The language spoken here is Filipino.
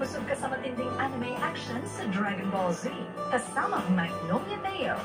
Busog ka sa matinding anime action sa Dragon Ball Z. Kasama ang Magnolia Mayo